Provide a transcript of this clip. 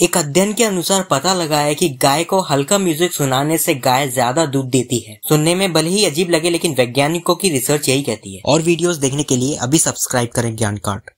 एक अध्ययन के अनुसार पता लगा है कि गाय को हल्का म्यूज़िक सुनाने से गाय ज़्यादा दूध देती है। सुनने में भले ही अजीब लगे, लेकिन वैज्ञानिकों की रिसर्च यही कहती है। और वीडियोस देखने के लिए अभी सब्सक्राइब करें ज्ञान कार्ड